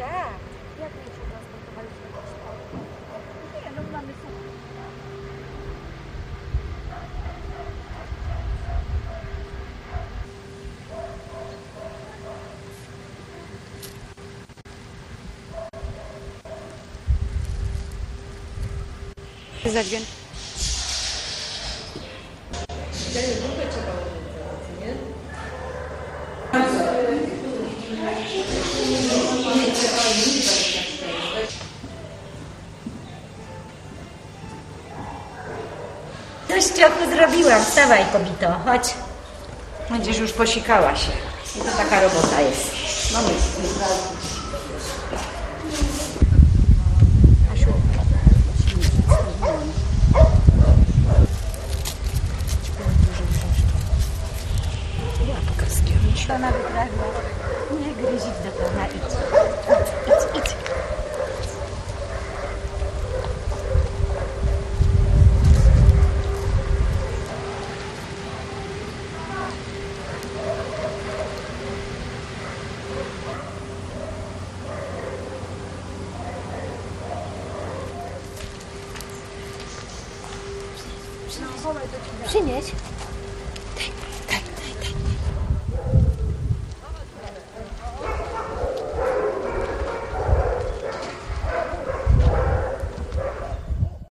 Tak. Is that? Zagwię. Coś trochę zrobiłam. Wstawaj, kobito, chodź. Będziesz już posikała się. I to taka robota jest. My. Asiu. Łapka zgiąć. Pana wyprawiła. Nie gryzik do pana. Idź. Przynieś.